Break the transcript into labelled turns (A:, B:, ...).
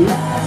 A: you.